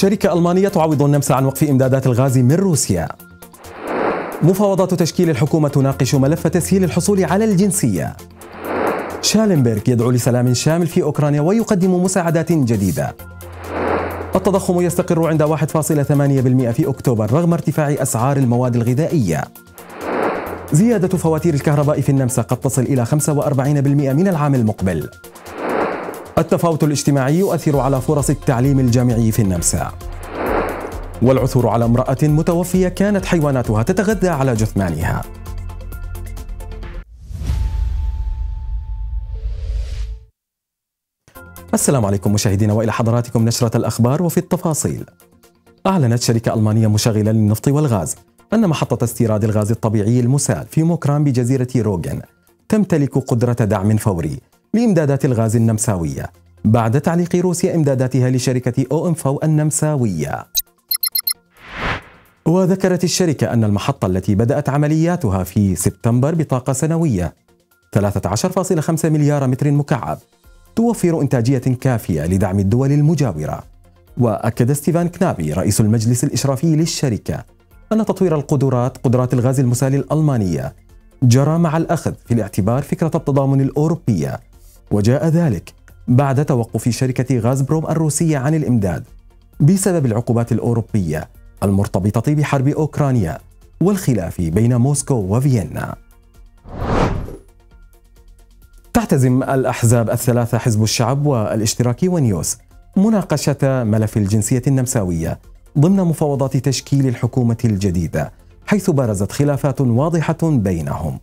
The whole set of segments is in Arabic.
شركة ألمانية تعوض النمسا عن وقف إمدادات الغاز من روسيا. مفاوضات تشكيل الحكومة تناقش ملف تسهيل الحصول على الجنسية. شالنبرغ يدعو لسلام شامل في أوكرانيا ويقدم مساعدات جديدة. التضخم يستقر عند 1.8% في أكتوبر رغم ارتفاع أسعار المواد الغذائية. زيادة فواتير الكهرباء في النمسا قد تصل إلى 45% من العام المقبل. التفاوت الاجتماعي يؤثر على فرص التعليم الجامعي في النمسا. والعثور على امرأة متوفية كانت حيواناتها تتغذى على جثمانها. السلام عليكم مشاهدينا وإلى حضراتكم نشرة الأخبار وفي التفاصيل. أعلنت شركة ألمانية مشغلة للنفط والغاز أن محطة استيراد الغاز الطبيعي المسال في موكران بجزيرة روغن تمتلك قدرة دعم فوري. لإمدادات الغاز النمساوية بعد تعليق روسيا إمداداتها لشركة أو إم فو النمساوية. وذكرت الشركة أن المحطة التي بدأت عملياتها في سبتمبر بطاقة سنوية 13.5 مليار متر مكعب توفر إنتاجية كافية لدعم الدول المجاورة وأكد ستيفان كنابي رئيس المجلس الإشرافي للشركة أن تطوير القدرات قدرات الغاز المسال الألمانية جرى مع الأخذ في الاعتبار فكرة التضامن الأوروبية وجاء ذلك بعد توقف شركة غازبروم الروسية عن الإمداد بسبب العقوبات الأوروبية المرتبطة بحرب أوكرانيا والخلاف بين موسكو وفيينا. تعتزم الأحزاب الثلاثة حزب الشعب والاشتراكي ونيوس مناقشة ملف الجنسية النمساوية ضمن مفاوضات تشكيل الحكومة الجديدة حيث برزت خلافات واضحة بينهم.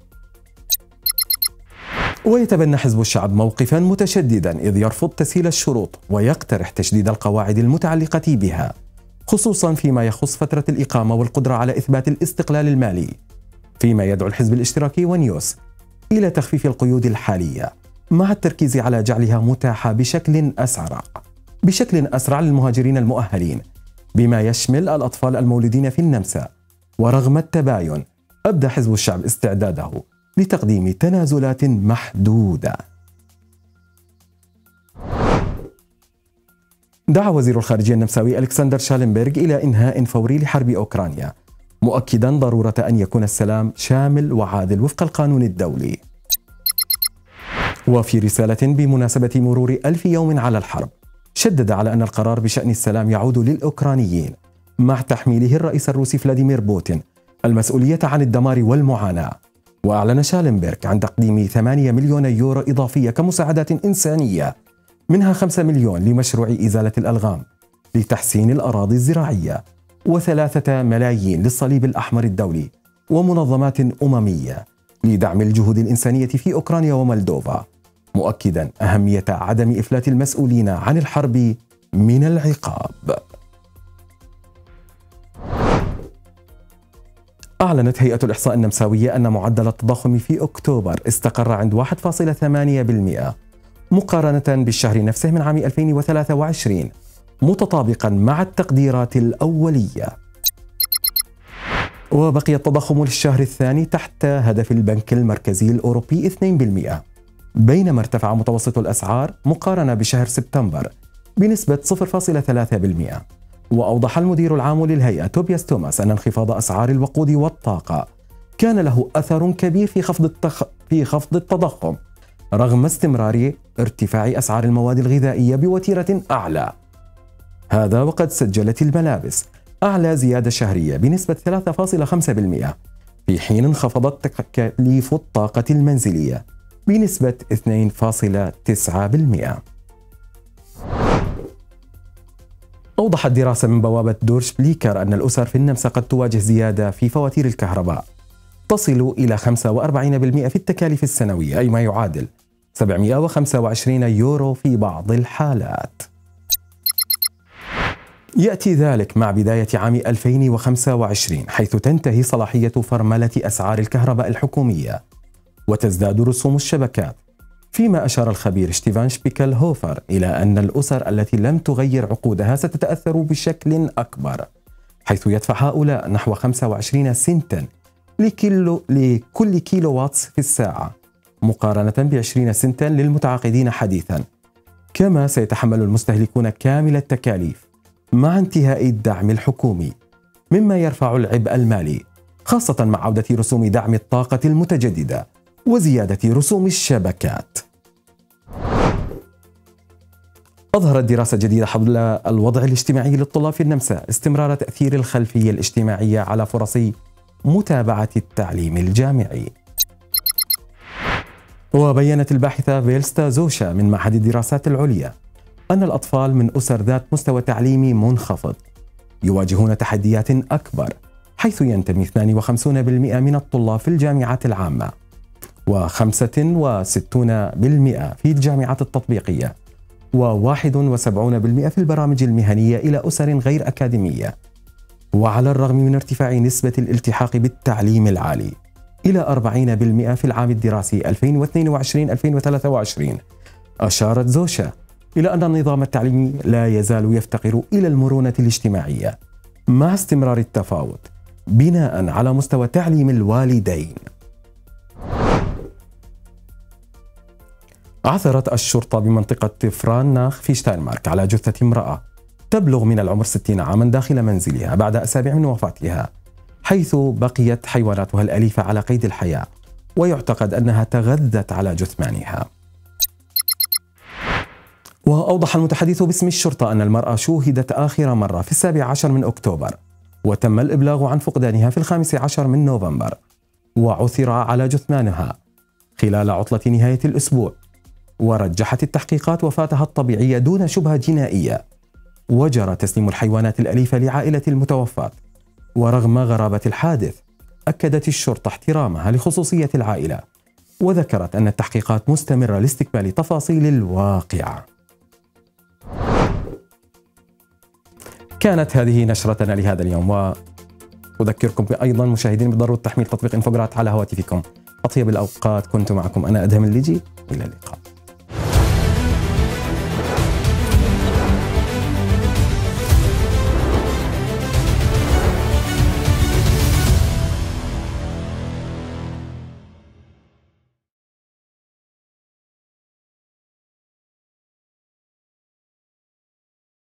ويتبنى حزب الشعب موقفا متشددا إذ يرفض تسهيل الشروط ويقترح تشديد القواعد المتعلقة بها خصوصا فيما يخص فترة الإقامة والقدرة على إثبات الاستقلال المالي فيما يدعو الحزب الاشتراكي ونيوس إلى تخفيف القيود الحالية مع التركيز على جعلها متاحة بشكل أسرع بشكل أسرع للمهاجرين المؤهلين بما يشمل الأطفال المولودين في النمسا ورغم التباين أبدى حزب الشعب استعداده لتقديم تنازلات محدودة دعا وزير الخارجية النمساوي ألكسندر شالنبرغ إلى إنهاء فوري لحرب أوكرانيا مؤكدا ضرورة أن يكون السلام شامل وعادل وفق القانون الدولي. وفي رسالة بمناسبة مرور ألف يوم على الحرب شدد على أن القرار بشأن السلام يعود للأوكرانيين مع تحميله الرئيس الروسي فلاديمير بوتين المسؤولية عن الدمار والمعاناة. وأعلن شالنبرغ عن تقديم 8 مليون يورو إضافية كمساعدات إنسانية منها 5 مليون لمشروع إزالة الألغام لتحسين الأراضي الزراعية وثلاثة ملايين للصليب الأحمر الدولي ومنظمات أممية لدعم الجهود الإنسانية في أوكرانيا ومولدوفا مؤكدا أهمية عدم إفلات المسؤولين عن الحرب من العقاب. أعلنت هيئة الإحصاء النمساوية أن معدل التضخم في أكتوبر استقر عند 1.8% مقارنة بالشهر نفسه من عام 2023 متطابقا مع التقديرات الأولية. وبقي التضخم للشهر الثاني تحت هدف البنك المركزي الأوروبي 2% بينما ارتفع متوسط الأسعار مقارنة بشهر سبتمبر بنسبة 0.3% وأوضح المدير العام للهيئة توبياس توماس أن انخفاض أسعار الوقود والطاقة كان له أثر كبير في خفض التخ... في خفض التضخم رغم استمرار ارتفاع أسعار المواد الغذائية بوتيرة أعلى هذا وقد سجلت الملابس أعلى زيادة شهرية بنسبة 3.5% في حين انخفضت تكاليف الطاقة المنزلية بنسبة 2.9%. أوضحت دراسة من بوابة دورش بليكر أن الأسر في النمسا قد تواجه زيادة في فواتير الكهرباء تصل إلى 45% في التكاليف السنوية أي ما يعادل 725 يورو في بعض الحالات. يأتي ذلك مع بداية عام 2025 حيث تنتهي صلاحية فرملة أسعار الكهرباء الحكومية وتزداد رسوم الشبكات فيما أشار الخبير ستيفان شبيكل هوفر إلى أن الأسر التي لم تغير عقودها ستتأثر بشكل أكبر حيث يدفع هؤلاء نحو 25 سنتا لكيلو لكل كيلو واتس في الساعة مقارنة ب 20 سنتا للمتعاقدين حديثا. كما سيتحمل المستهلكون كامل التكاليف مع انتهاء الدعم الحكومي مما يرفع العبء المالي خاصة مع عودة رسوم دعم الطاقة المتجددة. وزيادة رسوم الشبكات. أظهرت دراسة جديدة حول الوضع الاجتماعي للطلاب في النمسا استمرار تأثير الخلفية الاجتماعية على فرص متابعة التعليم الجامعي. وبينت الباحثة فيلستا زوشا من معهد الدراسات العليا أن الأطفال من أسر ذات مستوى تعليمي منخفض يواجهون تحديات أكبر حيث ينتمي 52% من الطلاب في الجامعات العامة و65% في الجامعات التطبيقية و71% في البرامج المهنية إلى أسر غير أكاديمية وعلى الرغم من ارتفاع نسبة الالتحاق بالتعليم العالي إلى 40% في العام الدراسي 2022-2023 أشارت زوشا إلى أن النظام التعليمي لا يزال يفتقر إلى المرونة الاجتماعية مع استمرار التفاوت بناء على مستوى تعليم الوالدين. عثرت الشرطة بمنطقة فراناخ في شتاينمارك على جثة امرأة تبلغ من العمر 60 عاما داخل منزلها بعد أسابيع من وفاتها حيث بقيت حيواناتها الأليفة على قيد الحياة ويعتقد أنها تغذت على جثمانها. وأوضح المتحدث باسم الشرطة أن المرأة شوهدت آخر مرة في السابع عشر من أكتوبر وتم الإبلاغ عن فقدانها في الخامس عشر من نوفمبر وعثر على جثمانها خلال عطلة نهاية الأسبوع. ورجحت التحقيقات وفاتها الطبيعية دون شبهة جنائية. وجرى تسليم الحيوانات الأليفة لعائلة المتوفاة. ورغم غرابة الحادث أكدت الشرطة احترامها لخصوصية العائلة. وذكرت أن التحقيقات مستمرة لاستكمال تفاصيل الواقعة كانت هذه نشرتنا لهذا اليوم وأذكركم أيضا مشاهدين بضرورة تحميل تطبيق إنفوجرات على هواتفكم. أطيب الأوقات كنت معكم أنا أدهم الليجي. إلى اللقاء.